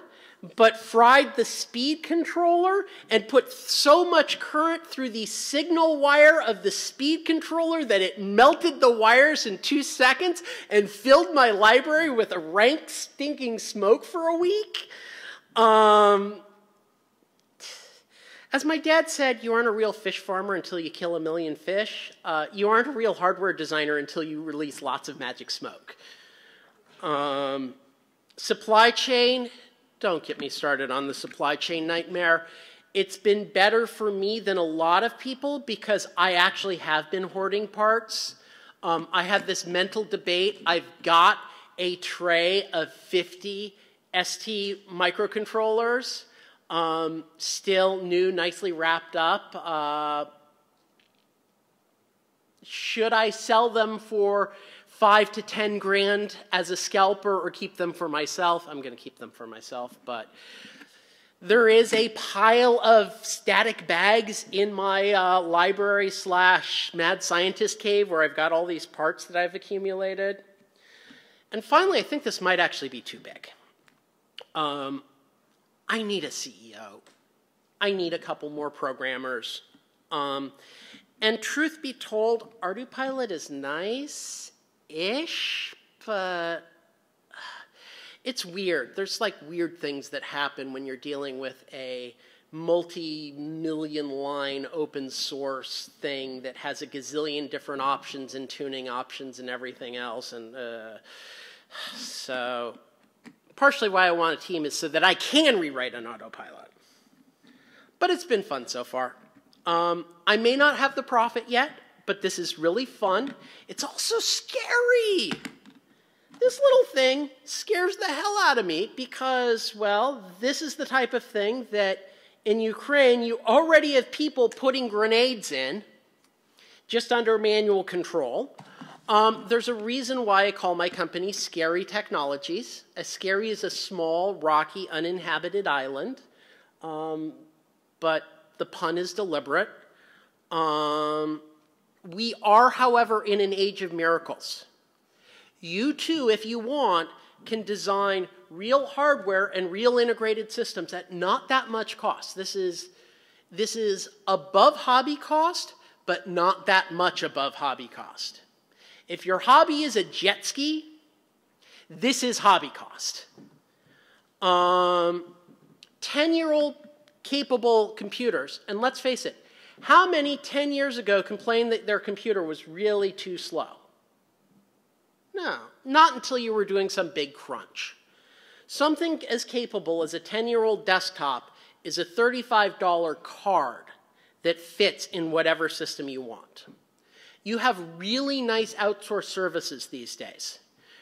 but fried the speed controller and put so much current through the signal wire of the speed controller that it melted the wires in two seconds and filled my library with a rank stinking smoke for a week. Um, as my dad said, you aren't a real fish farmer until you kill a million fish. Uh, you aren't a real hardware designer until you release lots of magic smoke. Um, supply chain, don't get me started on the supply chain nightmare. It's been better for me than a lot of people because I actually have been hoarding parts. Um, I have this mental debate. I've got a tray of 50 ST microcontrollers, um, still new, nicely wrapped up. Uh, should I sell them for five to 10 grand as a scalper or keep them for myself. I'm going to keep them for myself, but there is a pile of static bags in my uh, library slash mad scientist cave where I've got all these parts that I've accumulated. And finally, I think this might actually be too big. Um, I need a CEO. I need a couple more programmers. Um, and truth be told, ArduPilot is nice ish, but it's weird. There's like weird things that happen when you're dealing with a multi million line open source thing that has a gazillion different options and tuning options and everything else. And uh, so, partially why I want a team is so that I can rewrite an autopilot. But it's been fun so far. Um, I may not have the profit yet but this is really fun. It's also scary. This little thing scares the hell out of me because, well, this is the type of thing that in Ukraine you already have people putting grenades in just under manual control. Um, there's a reason why I call my company Skerry Technologies. As skerry is a small, rocky, uninhabited island, um, but the pun is deliberate. Um, we are, however, in an age of miracles. You too, if you want, can design real hardware and real integrated systems at not that much cost. This is, this is above hobby cost, but not that much above hobby cost. If your hobby is a jet ski, this is hobby cost. Um, 10 year old capable computers, and let's face it, how many 10 years ago complained that their computer was really too slow? No, not until you were doing some big crunch. Something as capable as a 10 year old desktop is a $35 card that fits in whatever system you want. You have really nice outsourced services these days.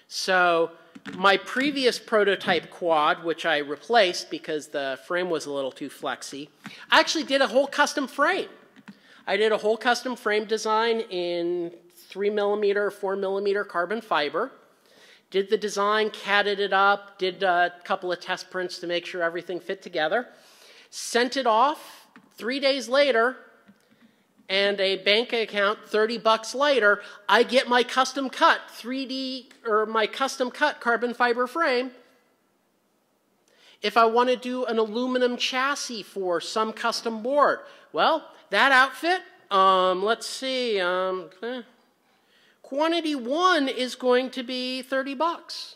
So, my previous prototype quad, which I replaced because the frame was a little too flexy, I actually did a whole custom frame. I did a whole custom frame design in 3 millimeter, 4 millimeter carbon fiber. Did the design, catted it up, did a couple of test prints to make sure everything fit together. Sent it off. Three days later, and a bank account 30 bucks later, I get my custom cut 3D or my custom cut carbon fiber frame. If I want to do an aluminum chassis for some custom board, well, that outfit, um, let's see, um, eh, Quantity one is going to be 30 bucks,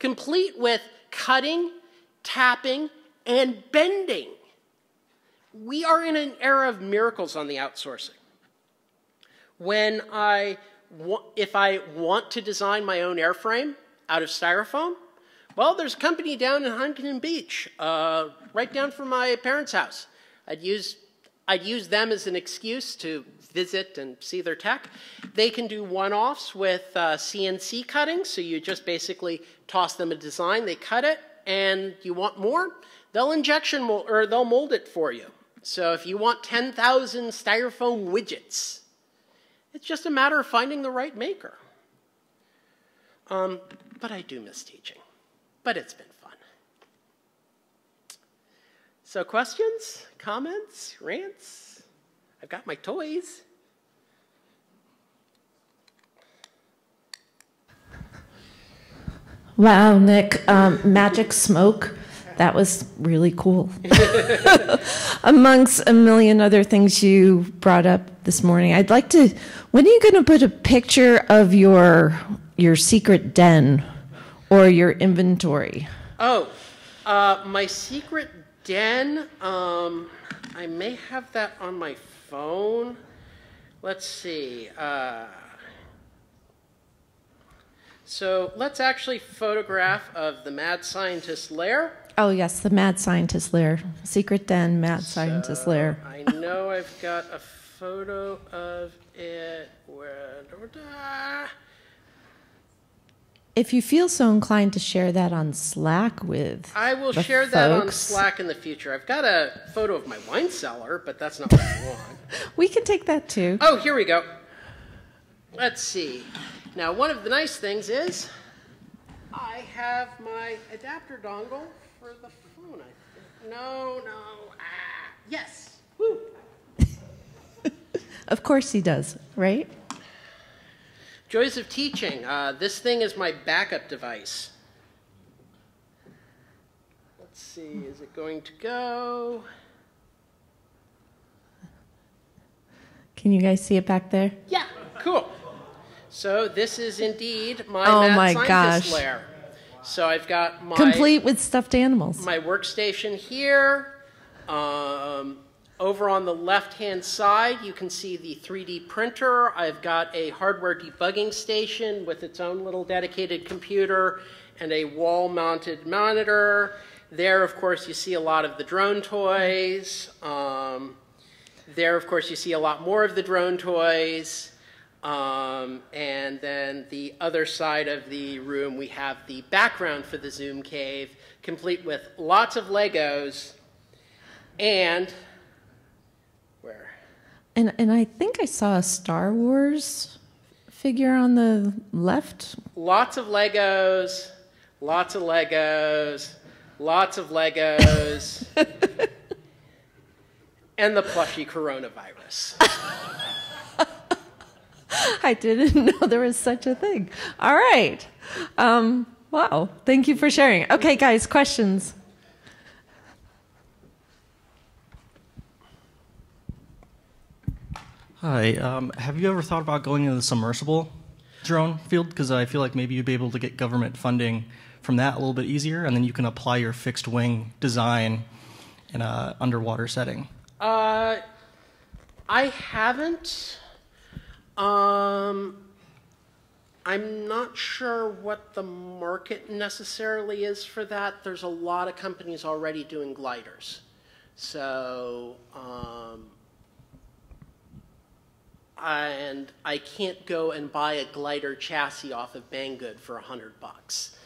complete with cutting, tapping, and bending. We are in an era of miracles on the outsourcing. When I, if I want to design my own airframe out of styrofoam, well, there's a company down in Huntington Beach, uh, right down from my parents' house. I'd use, I'd use them as an excuse to visit and see their tech. They can do one-offs with uh, CNC cutting, so you just basically toss them a design, they cut it, and you want more, they'll injection mold, or they'll mold it for you. So if you want 10,000 styrofoam widgets, it's just a matter of finding the right maker. Um, but I do miss teaching. But it's been fun. So questions, comments, rants? I've got my toys. Wow, Nick, um, magic smoke. That was really cool. Amongst a million other things you brought up this morning, I'd like to. When are you going to put a picture of your your secret den or your inventory? Oh, uh, my secret den. Um, I may have that on my phone. Let's see. Uh, so let's actually photograph of the mad scientist lair. Oh yes, the mad scientist lair, secret den, mad so scientist lair. I know I've got a photo of it. Where? If you feel so inclined to share that on Slack with I will share folks. that on Slack in the future. I've got a photo of my wine cellar, but that's not what I want. we can take that too. Oh, here we go. Let's see. Now, one of the nice things is I have my adapter dongle for the phone. I no, no. Ah, yes. Woo. of course he does, right? Joys of teaching. Uh, this thing is my backup device. Let's see, is it going to go? Can you guys see it back there? Yeah, cool. So this is indeed my oh mad my scientist gosh. lair. So I've got my complete with stuffed animals. My workstation here. Um, over on the left-hand side, you can see the 3D printer. I've got a hardware debugging station with its own little dedicated computer and a wall-mounted monitor. There, of course, you see a lot of the drone toys. Um, there, of course, you see a lot more of the drone toys. Um, and then the other side of the room, we have the background for the Zoom cave, complete with lots of Legos and and and I think I saw a Star Wars figure on the left. Lots of Legos, lots of Legos, lots of Legos, and the plushy coronavirus. I didn't know there was such a thing. All right. Um, wow. Thank you for sharing. Okay, guys, questions. Hi. Um, have you ever thought about going into the submersible drone field? Because I feel like maybe you'd be able to get government funding from that a little bit easier, and then you can apply your fixed wing design in a underwater setting. Uh, I haven't. Um, I'm not sure what the market necessarily is for that. There's a lot of companies already doing gliders. So, um, and I can't go and buy a glider chassis off of Banggood for a hundred bucks.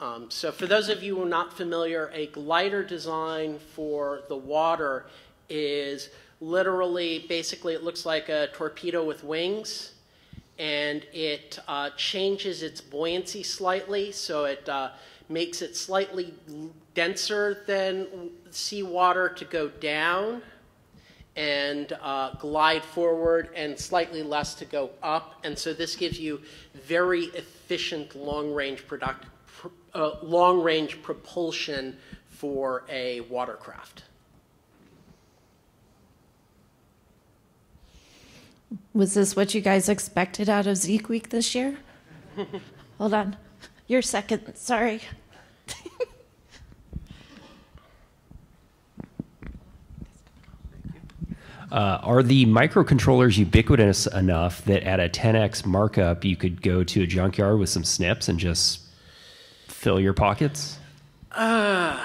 Um, so for those of you who are not familiar, a glider design for the water is literally, basically, it looks like a torpedo with wings and it uh, changes its buoyancy slightly, so it uh, makes it slightly denser than seawater to go down and uh, glide forward and slightly less to go up. And so this gives you very efficient long-range product, uh, long-range propulsion for a watercraft. Was this what you guys expected out of Zeek Week this year? Hold on. You're second. Sorry. Uh, are the microcontrollers ubiquitous enough that at a 10x markup you could go to a junkyard with some snips and just fill your pockets? Uh,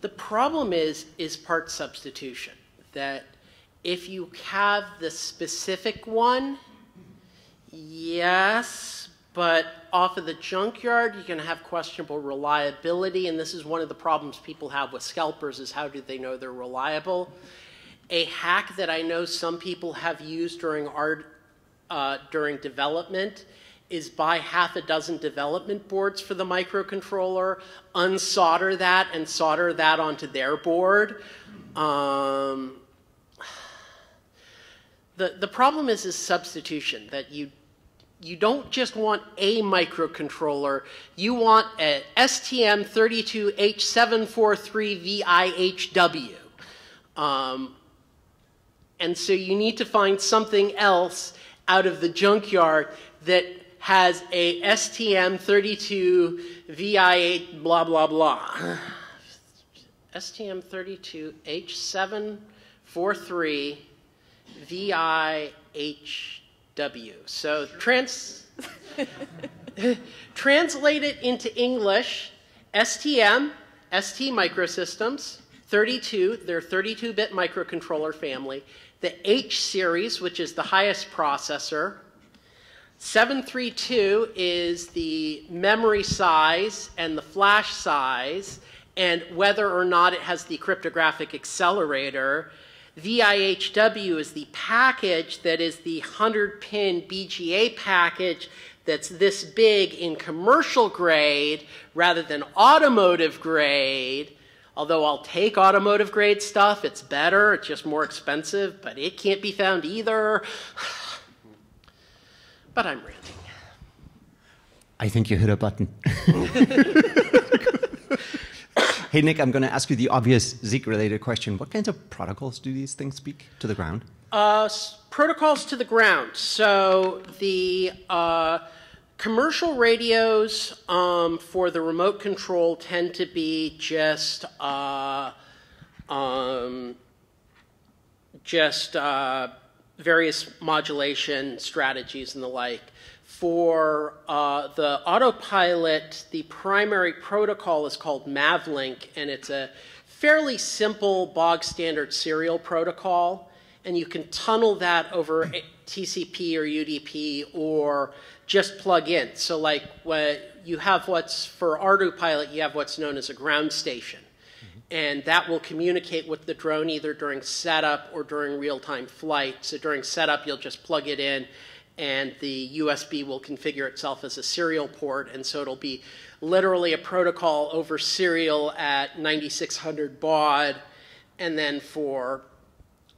The problem is is part substitution. That if you have the specific one, yes, but off of the junkyard, you can have questionable reliability, and this is one of the problems people have with scalpers: is how do they know they're reliable? A hack that I know some people have used during art uh, during development is buy half a dozen development boards for the microcontroller, unsolder that, and solder that onto their board. Um, the, the problem is is substitution, that you you don't just want a microcontroller, you want a STM32H743VIHW. Um, and so you need to find something else out of the junkyard that has a STM32 VI8 blah, blah, blah. STM32 H743 So trans translate it into English, STM, ST Microsystems, 32, their 32-bit microcontroller family, the H series, which is the highest processor, 732 is the memory size and the flash size, and whether or not it has the cryptographic accelerator. VIHW is the package that is the 100 pin BGA package that's this big in commercial grade rather than automotive grade. Although I'll take automotive grade stuff, it's better, it's just more expensive, but it can't be found either. but I'm ranting. I think you hit a button. hey, Nick, I'm going to ask you the obvious Zeek related question. What kinds of protocols do these things speak to the ground? Uh, protocols to the ground. So the uh, commercial radios um, for the remote control tend to be just uh, um, just uh, various modulation strategies and the like. For uh, the autopilot, the primary protocol is called MAVLink, and it's a fairly simple bog standard serial protocol. And you can tunnel that over TCP or UDP or just plug in. So, like, you have what's for autopilot, you have what's known as a ground station and that will communicate with the drone either during setup or during real-time flight. So during setup, you'll just plug it in, and the USB will configure itself as a serial port, and so it'll be literally a protocol over serial at 9600 baud, and then for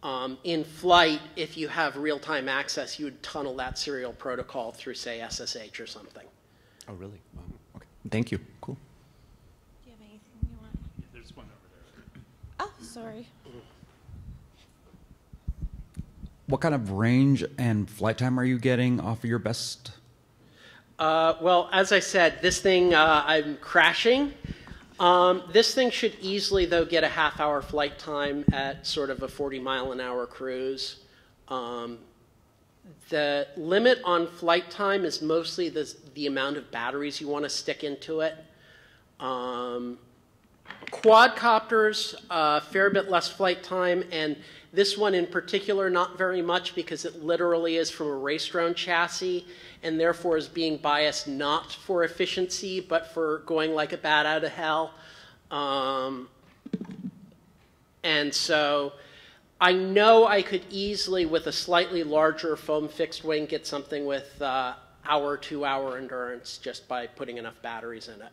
um, in flight, if you have real-time access, you would tunnel that serial protocol through, say, SSH or something. Oh, really? Wow. Okay. Thank you. Cool. Do you have anything you want? Yeah, there's one over there. Oh, sorry. What kind of range and flight time are you getting off of your best? Uh, well, as I said, this thing uh, I'm crashing. Um, this thing should easily, though, get a half hour flight time at sort of a 40 mile an hour cruise. Um, the limit on flight time is mostly the, the amount of batteries you want to stick into it. Um, quadcopters, a uh, fair bit less flight time, and this one in particular, not very much because it literally is from a race drone chassis and therefore is being biased not for efficiency but for going like a bat out of hell. Um, and so I know I could easily, with a slightly larger foam fixed wing, get something with uh, hour, two hour endurance just by putting enough batteries in it.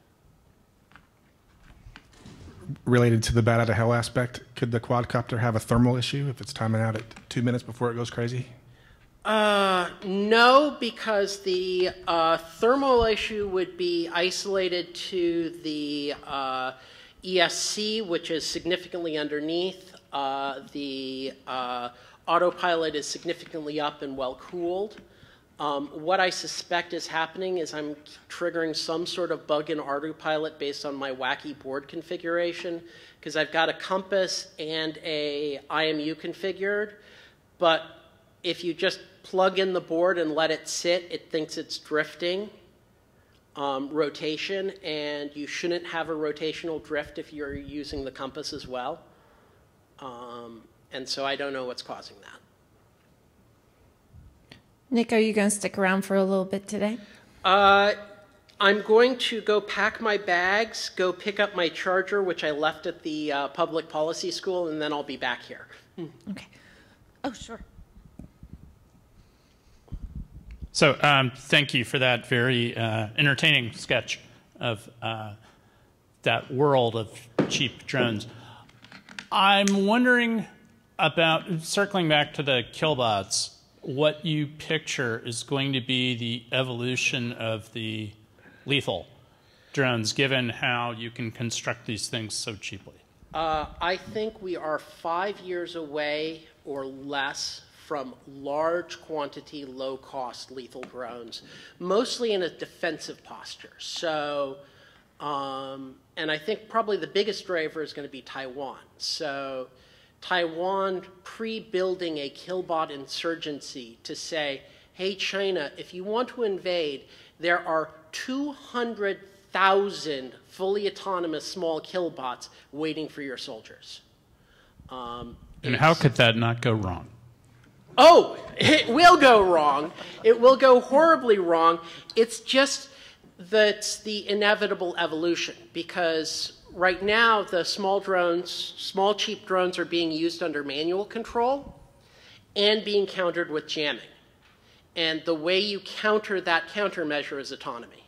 Related to the bat out of hell aspect, could the quadcopter have a thermal issue if it's timing out at two minutes before it goes crazy? Uh, no, because the uh, thermal issue would be isolated to the uh, ESC, which is significantly underneath. Uh, the uh, autopilot is significantly up and well cooled. Um, what I suspect is happening is I'm triggering some sort of bug in ArduPilot based on my wacky board configuration because I've got a compass and a IMU configured, but if you just plug in the board and let it sit, it thinks it's drifting um, rotation, and you shouldn't have a rotational drift if you're using the compass as well. Um, and so I don't know what's causing that. Nick, are you going to stick around for a little bit today? Uh, I'm going to go pack my bags, go pick up my charger, which I left at the uh, public policy school, and then I'll be back here. Okay. Oh, sure. So um, thank you for that very uh, entertaining sketch of uh, that world of cheap drones. I'm wondering about circling back to the killbots. What you picture is going to be the evolution of the lethal drones, given how you can construct these things so cheaply. Uh, I think we are five years away or less from large quantity, low cost lethal drones, mostly in a defensive posture. So, um, and I think probably the biggest driver is going to be Taiwan. So, Taiwan pre building a killbot insurgency to say, hey, China, if you want to invade, there are 200,000 fully autonomous small killbots waiting for your soldiers. Um, and how could that not go wrong? Oh, it will go wrong. It will go horribly wrong. It's just that's the inevitable evolution because right now the small drones, small cheap drones are being used under manual control and being countered with jamming. And the way you counter that countermeasure is autonomy.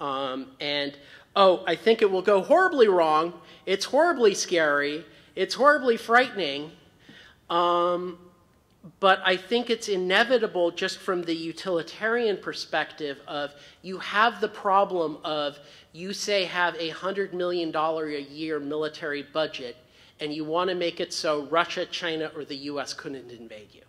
Um, and oh, I think it will go horribly wrong. It's horribly scary. It's horribly frightening. Um, but I think it's inevitable just from the utilitarian perspective of you have the problem of you say have a $100 million a year military budget and you want to make it so Russia, China, or the US couldn't invade you.